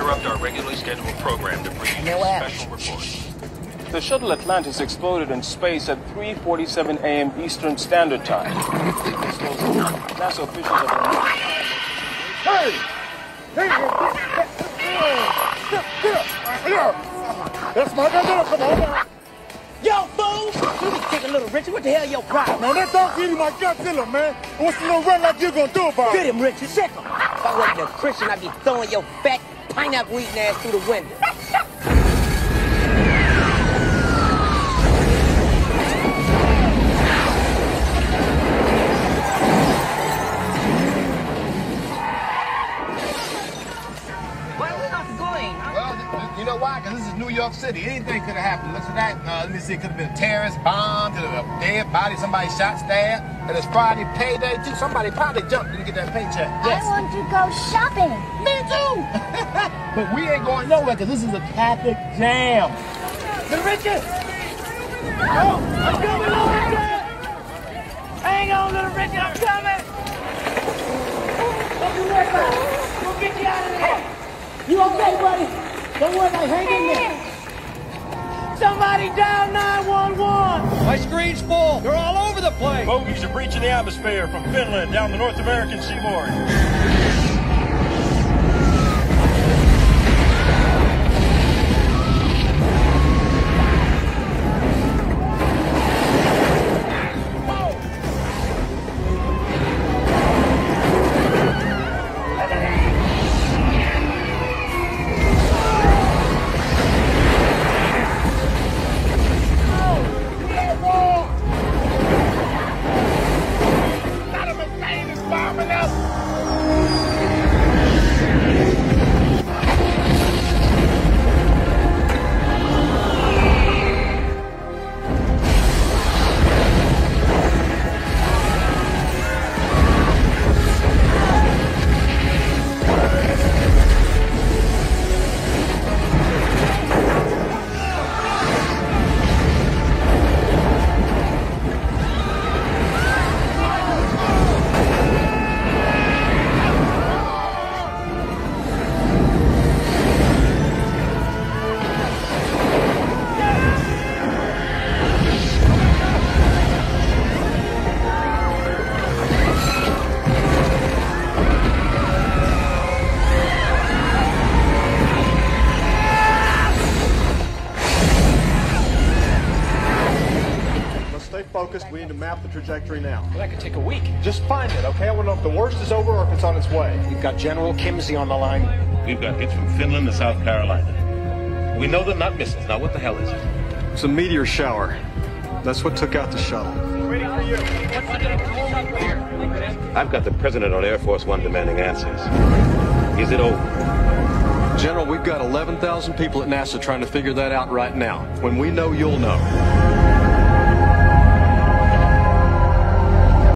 interrupt our regularly scheduled program to bring you know what special report. The shuttle Atlantis exploded in space at 3:47 a.m. Eastern Standard Time. NASA officials have Hey! Hey! Get up! Get! That's my guy. Come on now. Yo, fool! You be kicking little Richard. What the hell your problem? Man, that dog eating my Godzilla, man. What's the little run like you gonna do about it? Get him, Richard. Sic him. If I wasn't a Christian, I'd be throwing your fat, pineapple eating ass through the window. Know why? Because this is New York City. Anything could have happened. Listen to that. Uh, let me see. It could have been a terrorist bomb, could have been a dead body, somebody shot, stabbed. And it's Friday payday, too. Somebody probably jumped didn't get that paycheck. I want to go shopping. Me too. but we ain't going nowhere because this is a traffic jam. The Richard! Oh, I'm coming, little Richard! Hang on, little Richard, I'm coming! Don't you worry about it. We'll get you out of there. You okay, buddy? Don't worry about it. Hang in there. Somebody dial 911! My screen's full. They're all over the place. Bogies are breaching the atmosphere from Finland down the North American seaboard. Focused. We need to map the trajectory now. Well, that could take a week. Just find it, okay? I want to know if the worst is over or if it's on its way. We've got General Kimsey on the line. We've got hits from Finland to South Carolina. We know they're not missiles. Now, what the hell is it? It's a meteor shower. That's what took out the shuttle. I've got the president on Air Force One demanding answers. Is it over? General, we've got 11,000 people at NASA trying to figure that out right now. When we know, you'll know.